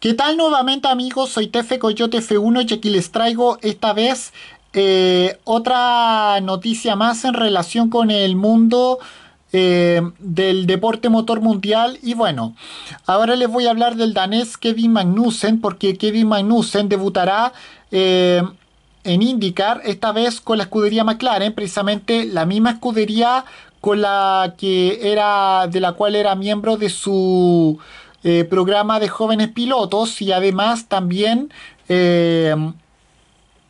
¿Qué tal nuevamente amigos? Soy Tefe Coyote F1 y aquí les traigo esta vez eh, otra noticia más en relación con el mundo eh, del deporte motor mundial y bueno, ahora les voy a hablar del danés Kevin Magnussen porque Kevin Magnussen debutará eh, en IndyCar esta vez con la escudería McLaren, precisamente la misma escudería con la que era de la cual era miembro de su eh, programa de jóvenes pilotos y además también eh,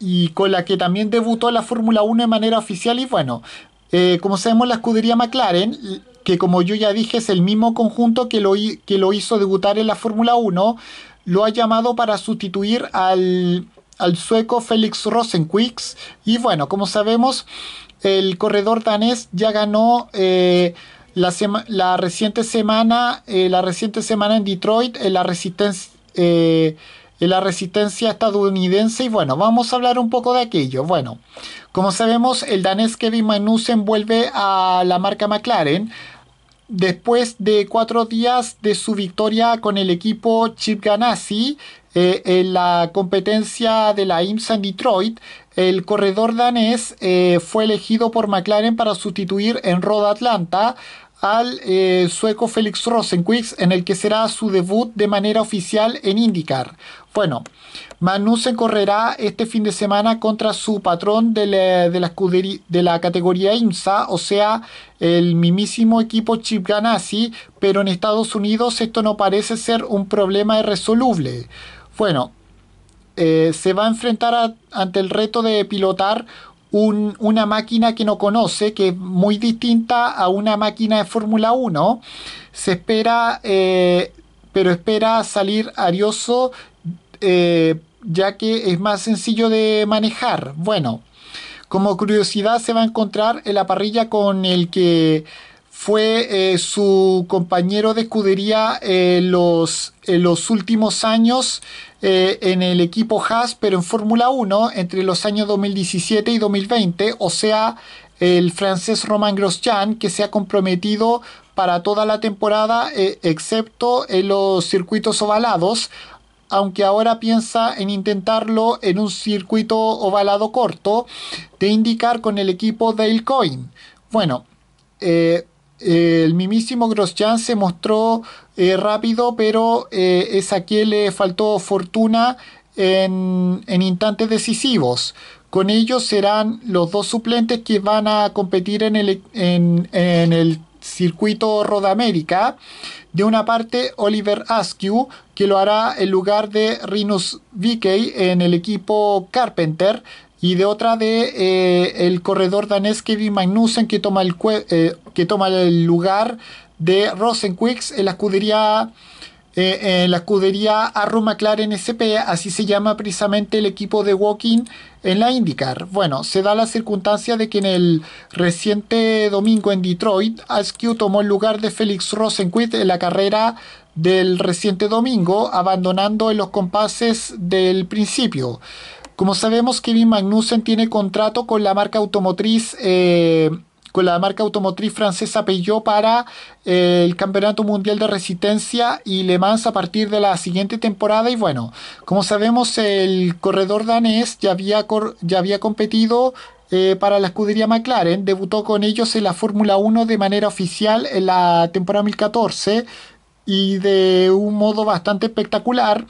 y con la que también debutó la Fórmula 1 de manera oficial y bueno, eh, como sabemos la escudería McLaren, que como yo ya dije es el mismo conjunto que lo, que lo hizo debutar en la Fórmula 1, lo ha llamado para sustituir al, al sueco Félix Rosenquist. Y bueno, como sabemos el corredor danés ya ganó la, reciente semana, eh, la reciente semana en Detroit, en la resistencia, eh, en la resistencia estadounidense. Y bueno, vamos a hablar un poco de aquello. Bueno, como sabemos, el danés Kevin Magnussen vuelve a la marca McLaren. Después de cuatro días de su victoria con el equipo Chip Ganassi eh, en la competencia de la IMSA en Detroit, el corredor danés fue elegido por McLaren para sustituir en Road Atlanta al eh, sueco Felix Rosenquist en el que será su debut de manera oficial en IndyCar. Bueno, Magnussen correrá este fin de semana contra su patrón de la, de la categoría IMSA, o sea, el mismísimo equipo Chip Ganassi, pero en Estados Unidos esto no parece ser un problema irresoluble. Bueno, eh, se va a enfrentar ante el reto de pilotar una máquina que no conoce, que es muy distinta a una máquina de Fórmula 1. Se espera, eh, pero espera salir arioso, eh, ya que es más sencillo de manejar. Bueno, como curiosidad se va a encontrar en la parrilla con el que fue eh, su compañero de escudería en los, los últimos años eh, en el equipo Haas, pero en Fórmula 1 entre los años 2017 y 2020, o sea, el francés Romain Grosjean, que se ha comprometido para toda la temporada, eh, excepto en los circuitos ovalados, aunque ahora piensa en intentarlo en un circuito ovalado corto, de indicar con el equipo Dale Coin. Bueno, el mismísimo Grosjean se mostró eh, rápido, pero eh, es a quien le faltó fortuna en, instantes decisivos. Con ellos serán los dos suplentes que van a competir en el, en, el circuito Rodamérica. De una parte, Oliver Askew, que lo hará en lugar de Rinus Vickey en el equipo Carpenter y de otra de eh, el corredor danés Kevin Magnussen que toma el, eh, que toma el lugar de Rosenquist en la escudería eh, en la escudería Arrow McLaren SP, así se llama precisamente el equipo de Walking en la IndyCar. Bueno, se da la circunstancia de que en el reciente domingo en Detroit, Askew tomó el lugar de Felix Rosenquist en la carrera del reciente domingo, abandonando en los compases del principio. Como sabemos, Kevin Magnussen tiene contrato con la marca automotriz. Eh, con la marca automotriz francesa Peugeot para eh, el Campeonato Mundial de Resistencia y Le Mans a partir de la siguiente temporada. Y bueno, como sabemos, el corredor danés ya había, ya había competido eh, para la escudería McLaren, debutó con ellos en la Fórmula 1 de manera oficial en la temporada 2014 y de un modo bastante espectacular.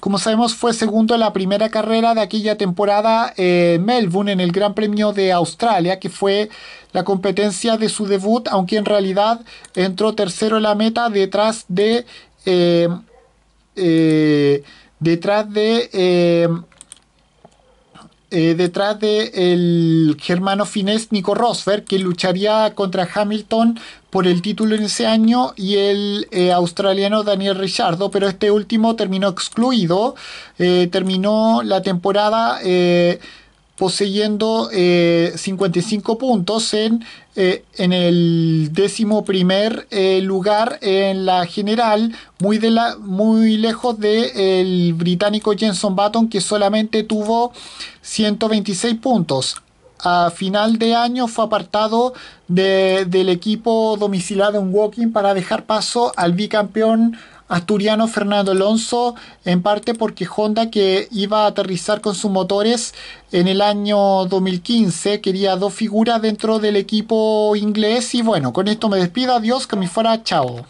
Como sabemos, fue segundo en la primera carrera de aquella temporada en Melbourne en el Gran Premio de Australia, que fue la competencia de su debut, aunque en realidad entró tercero en la meta detrás de. Eh, eh, detrás de. Eh, detrás de el germano finés Nico Rosberg, que lucharía contra Hamilton por el título en ese año y el eh, australiano Daniel Richardo, pero este último terminó excluido, eh, terminó la temporada eh, poseyendo 55 puntos en, en el décimo primer lugar en la general, muy, de la, muy lejos del británico Jenson Button que solamente tuvo 126 puntos. A final de año fue apartado del equipo domiciliado en Walking para dejar paso al bicampeón asturiano Fernando Alonso, en parte porque Honda que iba a aterrizar con sus motores en el año 2015 quería dos figuras dentro del equipo inglés y bueno, con esto me despido, adiós, que me fuera, chao.